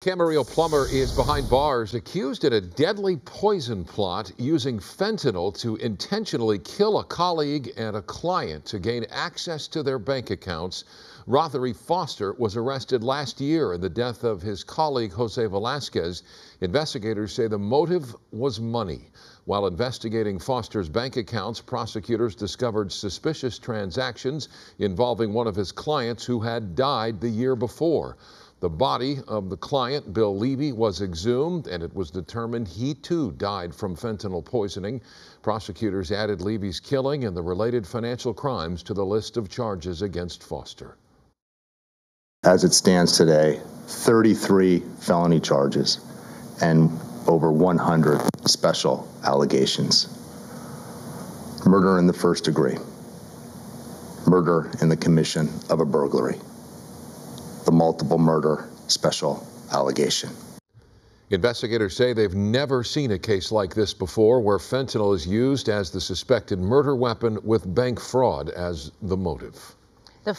Camarillo Plumber is behind bars accused in a deadly poison plot using fentanyl to intentionally kill a colleague and a client to gain access to their bank accounts. Rothery Foster was arrested last year in the death of his colleague Jose Velasquez. Investigators say the motive was money. While investigating Foster's bank accounts, prosecutors discovered suspicious transactions involving one of his clients who had died the year before. The body of the client, Bill Levy, was exhumed and it was determined he too died from fentanyl poisoning. Prosecutors added Levy's killing and the related financial crimes to the list of charges against Foster. As it stands today, 33 felony charges and over 100 special allegations. Murder in the first degree, murder in the commission of a burglary the multiple murder special allegation. Investigators say they've never seen a case like this before where fentanyl is used as the suspected murder weapon with bank fraud as the motive. The